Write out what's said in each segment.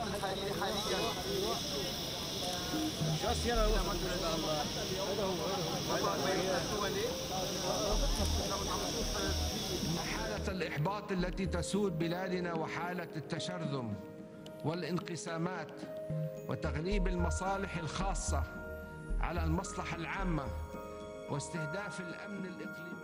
الحريري حاليا حالة الإحباط التي تسود بلادنا وحالة التشرذم والانقسامات وتغليب المصالح الخاصة على المصلحة العامة واستهداف الأمن الإقليمي.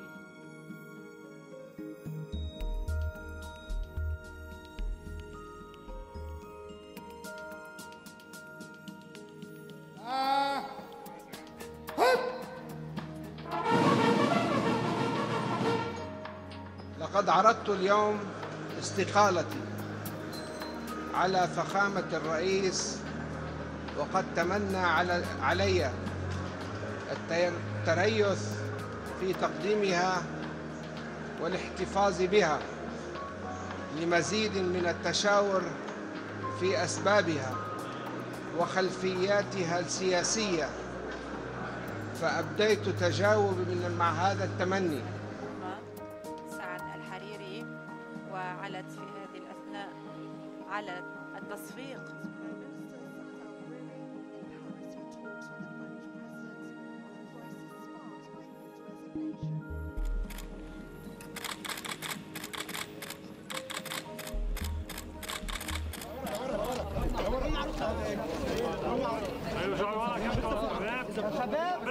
لقد عرضت اليوم استقالتي على فخامة الرئيس وقد تمنى على علي التريث في تقديمها والاحتفاظ بها لمزيد من التشاور في أسبابها وخلفياتها السياسية فأبديت تجاوب مع هذا التمني. عملت في هذه الأثناء على التصفيق. شباب.